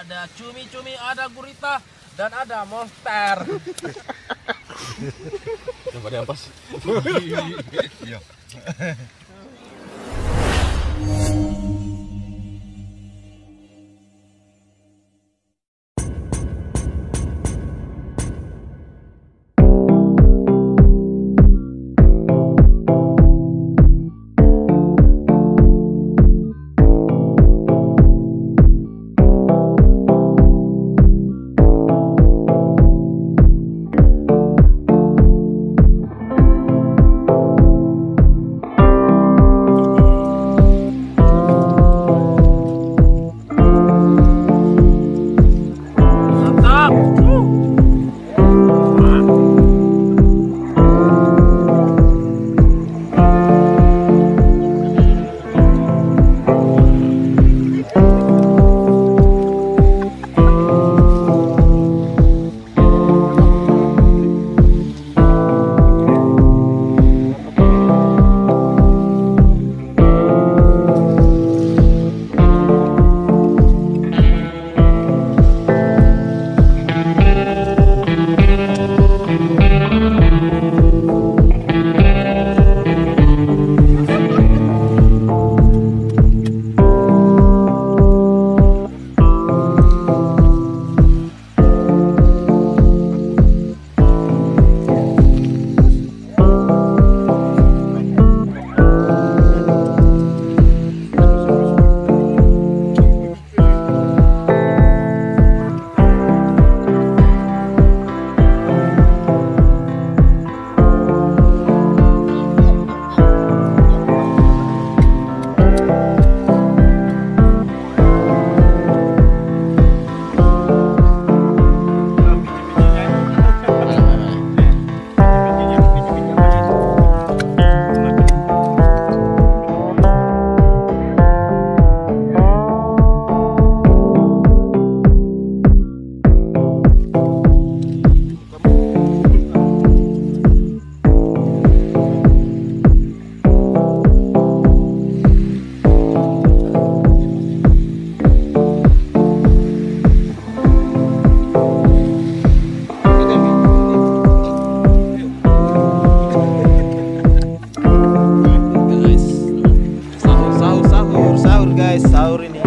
ada cumi-cumi, ada gurita, dan ada monster. Coba diampas. Iya. guys, sahuri ni.